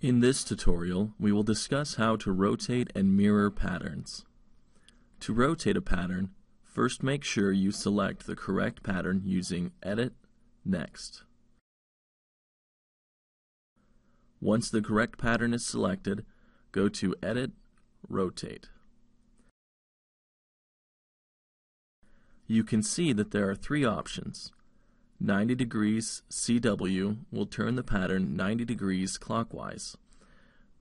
In this tutorial, we will discuss how to rotate and mirror patterns. To rotate a pattern, first make sure you select the correct pattern using Edit, Next. Once the correct pattern is selected, go to Edit, Rotate. You can see that there are three options. 90 degrees CW will turn the pattern 90 degrees clockwise.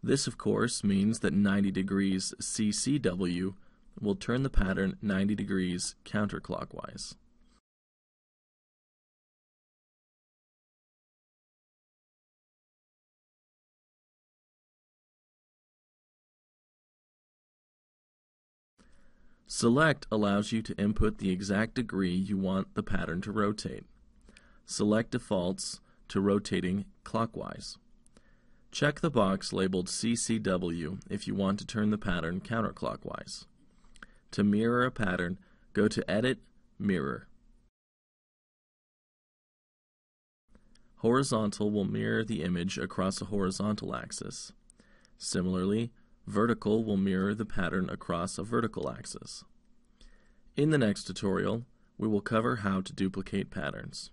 This, of course, means that 90 degrees CCW will turn the pattern 90 degrees counterclockwise. Select allows you to input the exact degree you want the pattern to rotate. Select defaults to rotating clockwise. Check the box labeled CCW if you want to turn the pattern counterclockwise. To mirror a pattern, go to Edit, Mirror. Horizontal will mirror the image across a horizontal axis. Similarly, vertical will mirror the pattern across a vertical axis. In the next tutorial, we will cover how to duplicate patterns.